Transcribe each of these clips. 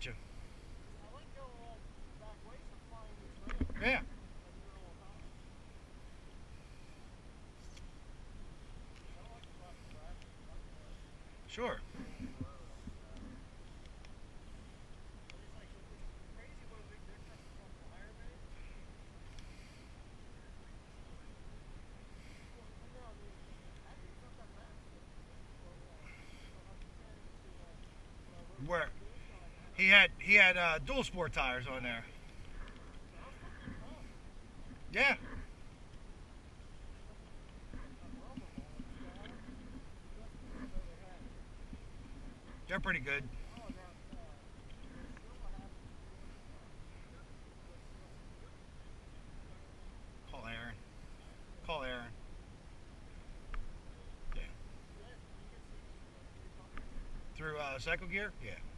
Gotcha. Yeah. Sure. Had he had uh, dual sport tires on there. Yeah. They're pretty good. Call Aaron. Call Aaron. Yeah. Through uh, Cycle Gear? Yeah. Yeah.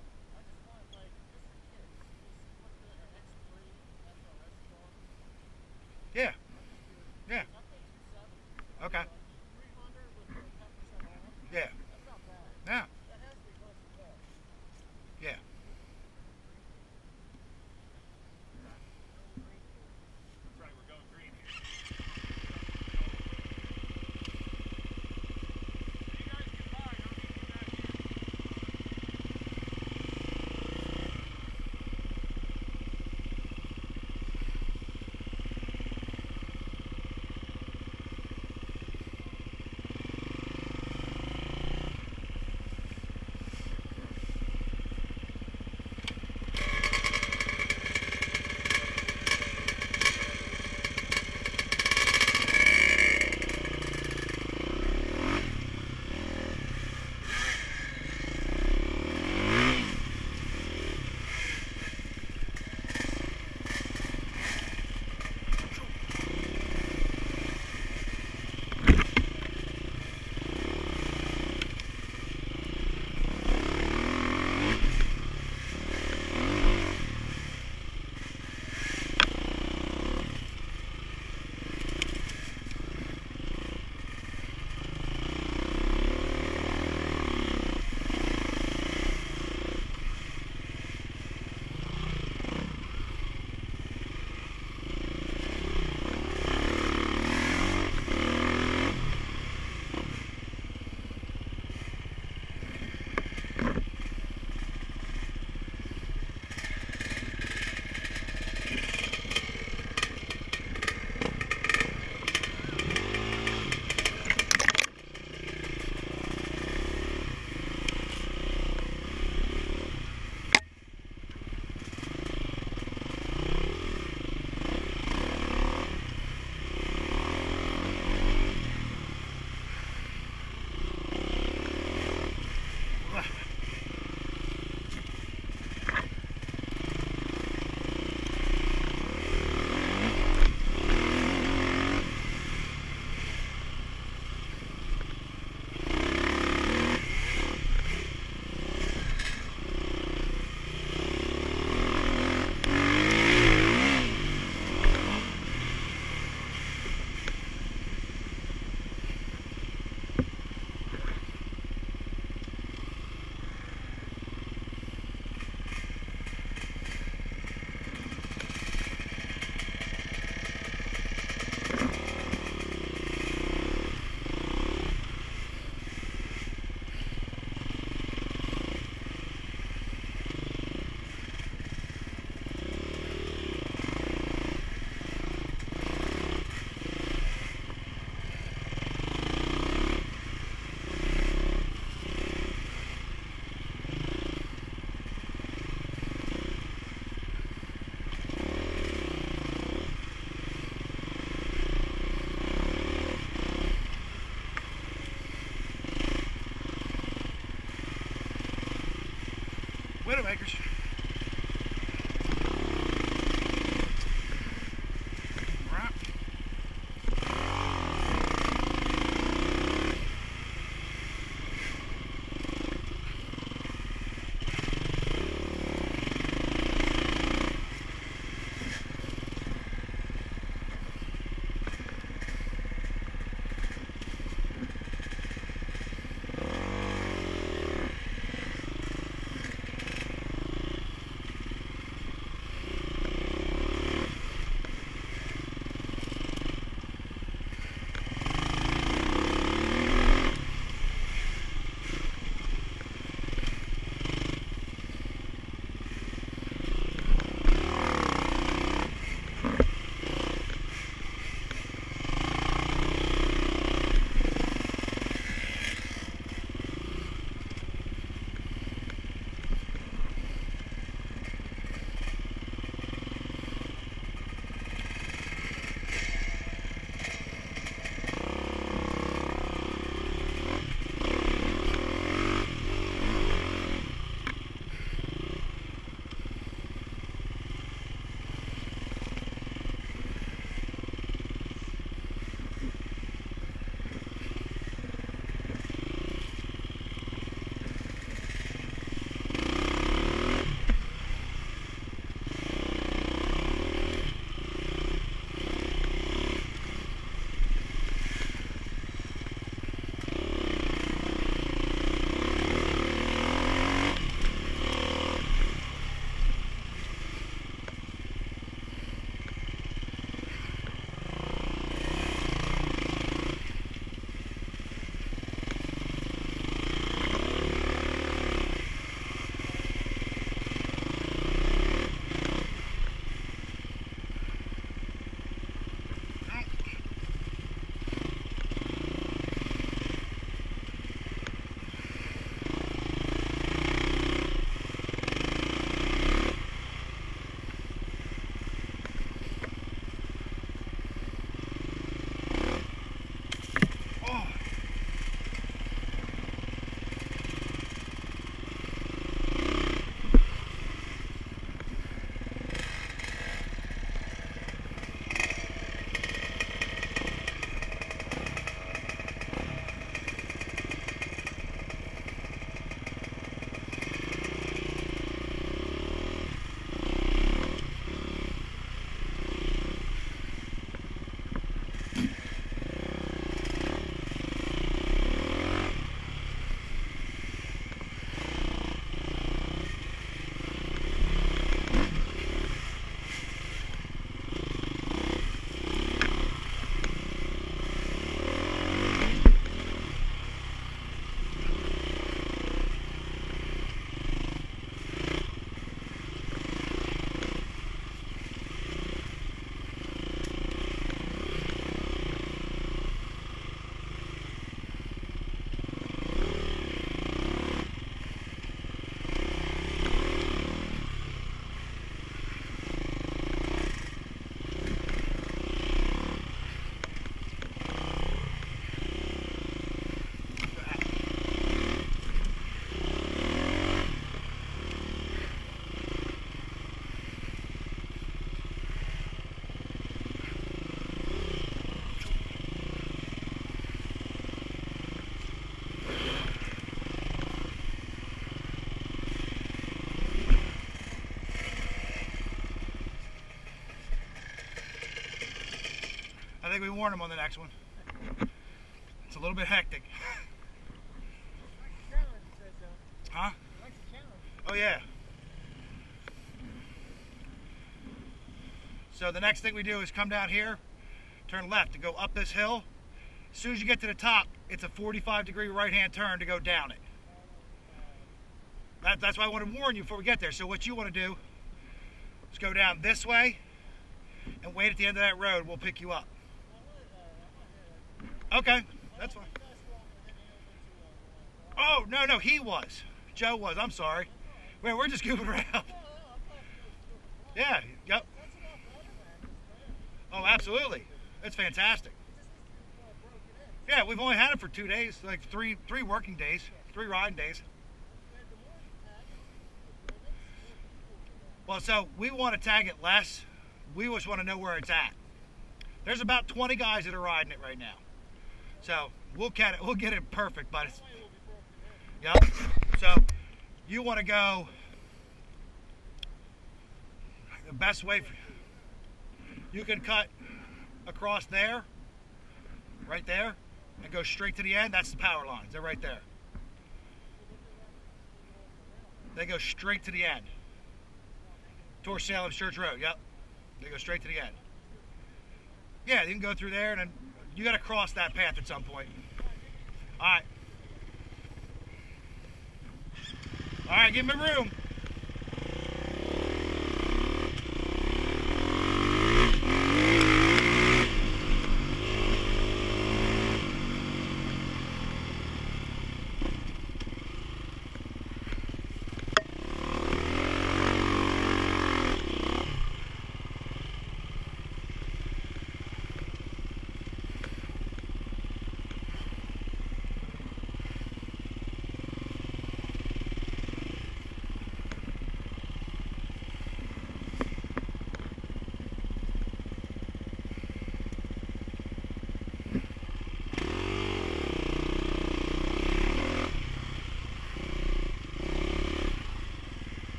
Think we warned them on the next one. It's a little bit hectic. Huh? Oh yeah. So the next thing we do is come down here, turn left to go up this hill. As soon as you get to the top, it's a 45 degree right hand turn to go down it. That, that's why I want to warn you before we get there. So what you want to do is go down this way and wait at the end of that road. We'll pick you up. Okay, that's fine. Oh no no he was. Joe was. I'm sorry. Wait, we're just goofing around. Yeah. Yep. Oh, absolutely. It's fantastic. Yeah, we've only had it for two days, like three three working days, three riding days. Well, so we want to tag it less. We just want to know where it's at. There's about 20 guys that are riding it right now. So we'll get it. We'll get it perfect, but it's. Yep. So you want to go. The best way for you can cut across there, right there, and go straight to the end. That's the power lines. They're right there. They go straight to the end. Towards Salem Church Road. Yep. They go straight to the end. Yeah, you can go through there, and then you got to cross that path at some point. All right. All right, give me room.